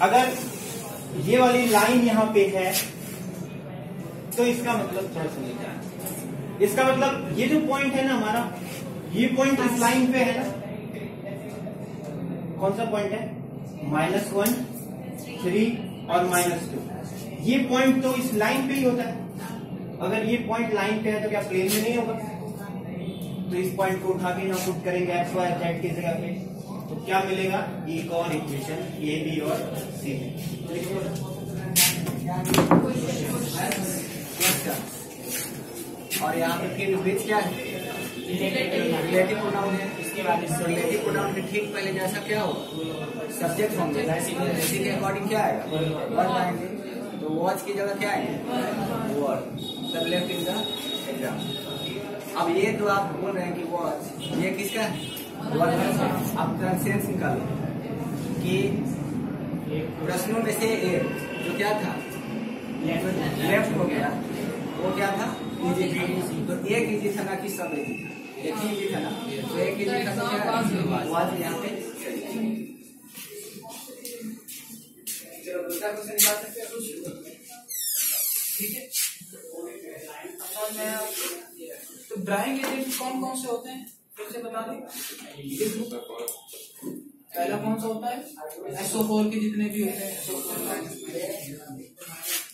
अगर ये वाली लाइन यहाँ पे है तो इसका मतलब थोड़ा समझ जाए। इसका मतलब ये जो पॉइंट है ना हमारा, ये पॉइंट इस लाइन पे है ना? कौन सा पॉइंट है? माइनस वन थ्री और माइनस टू ये पॉइंट तो इस लाइन पे ही होता है। अगर ये पॉइंट लाइन पे है तो क्या प्लेन में नहीं होगा? तो इस पॉइंट को उठा के यहाँ पुट करेंगे एक्स वाई जेड की जगह पे। तो क्या मिलेगा? एक और इक्वेशन ए बी और सी और यहाँ पे फिर ब्रिज क्या है? रिलेटिव प्रोनाउन है। इसके बाद रिलेटिव प्रोनाउन के ठीक पहले जैसा क्या हो? सब्जेक्ट होंगे इसी के अकॉर्डिंग क्या आएगा वर्ड आएँगे तो वॉच की जगह क्या वर्ड तब लेफ़्ट इन द एग्ज़ाम अब ये तो आप बोल रहे हैं कि वॉच ये किसका? वर्ड है निकालो। कि प्रश्नों में से एक, जो क्या था? लेफ़्ट हो गया। वो क्या था? तो एक इजी था ना कि सब इजी एक ही था ना? तो एक इजी था तो क्या? वाज यहाँ पे ठीक है। ड्राइंग एजेंट कौन कौन से होते हैं? फिर से बता दें। पहला कौन सा होता है? एसओ फोर के जितने भी होते हैं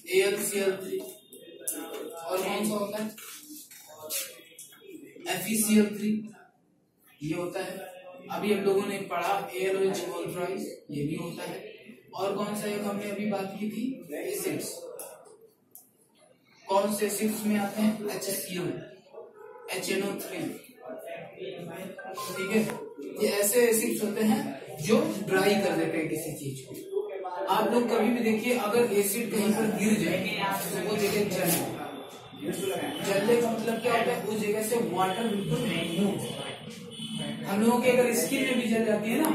A L C L three और कौन सा होता है? F E C L three ये होता है। अभी हम लोगों ने पढ़ा एयर एल एच वोल्ट्राइज ये भी होता है। और कौन सा एक हमने अभी बात की थी? एसिड्स कौन से एसिड्स में आते हैं? H C L H N O three ठीक है? ये ऐसे एसिड्स होते हैं जो ड्राई कर देते हैं किसी चीज़ को। आप लोग कभी भी देखिए, अगर एसिड कहीं पर गिर जाए तो वो जगह जल जलने का मतलब क्या होता है? उस जगह से वाटर बिल्कुल हम लोगों की अगर स्किन में भी जल जाती है ना